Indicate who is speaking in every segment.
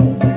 Speaker 1: Thank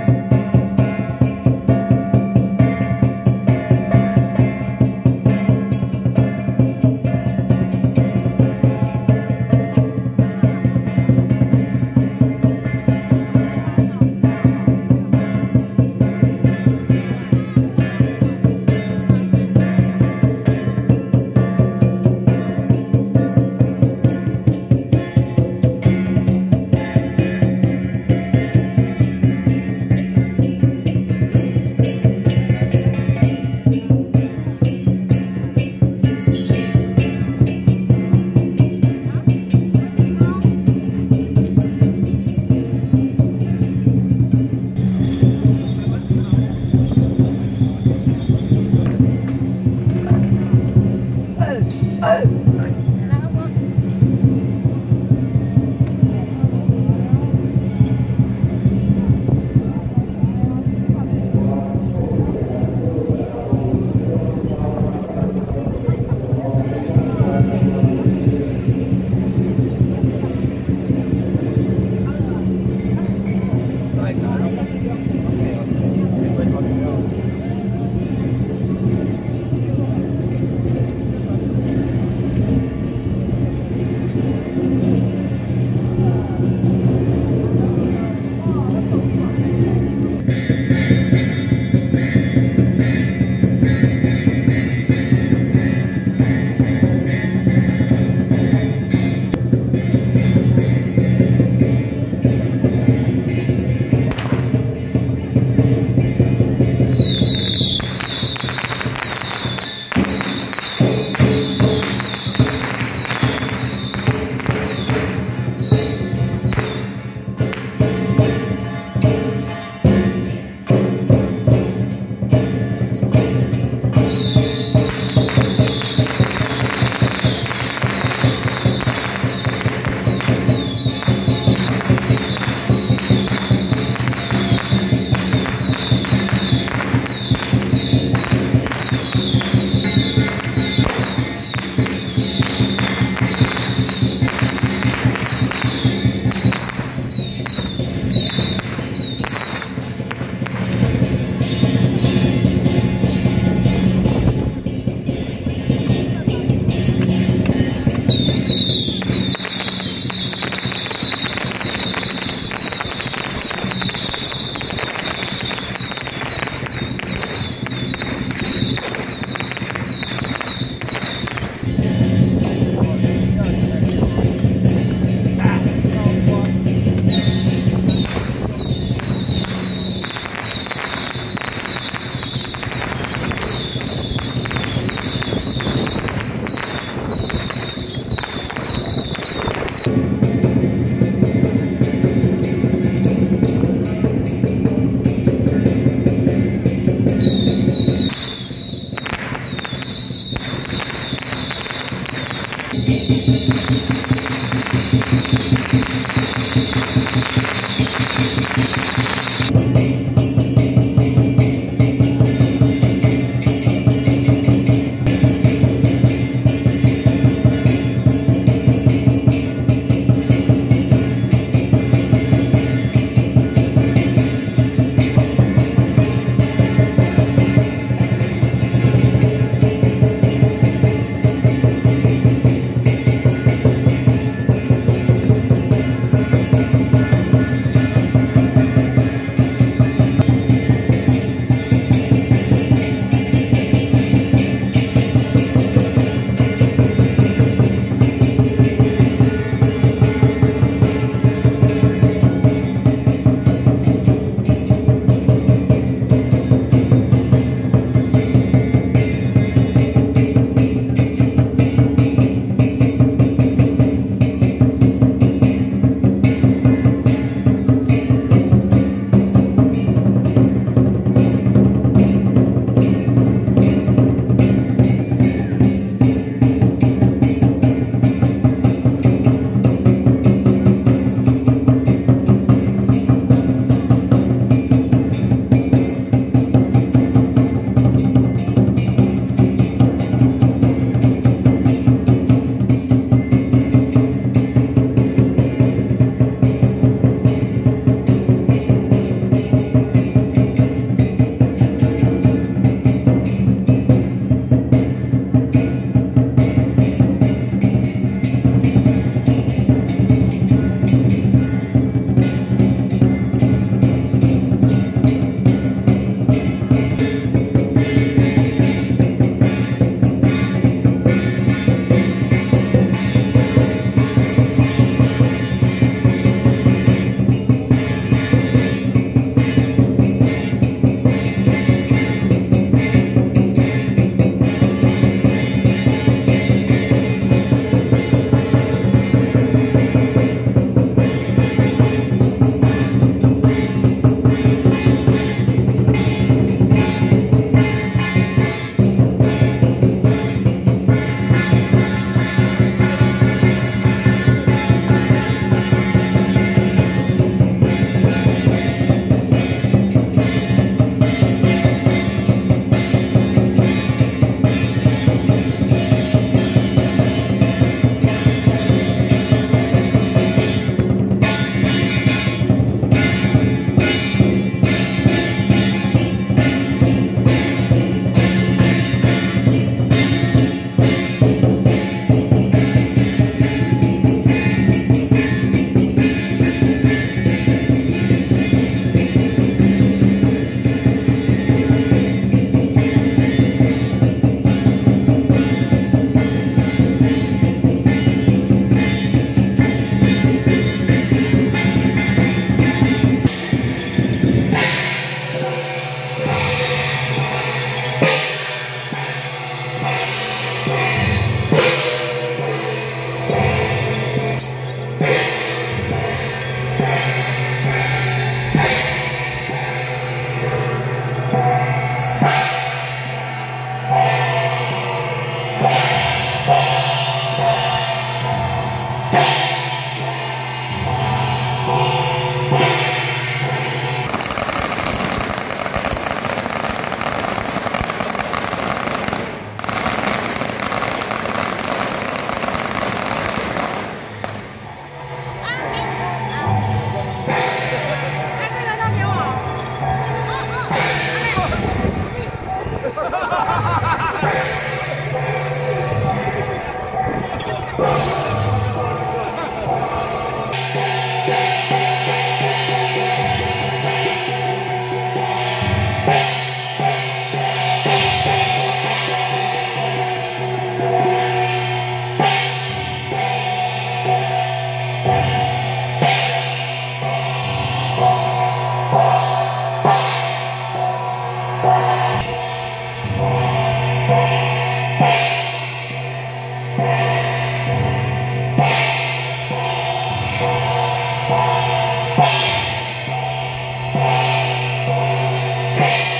Speaker 1: Hey!